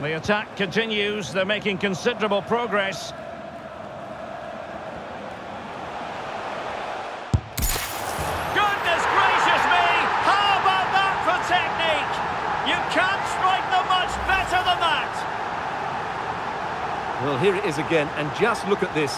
The attack continues. They're making considerable progress. Goodness gracious me! How about that for technique? You can't strike them much better than that. Well, here it is again, and just look at this.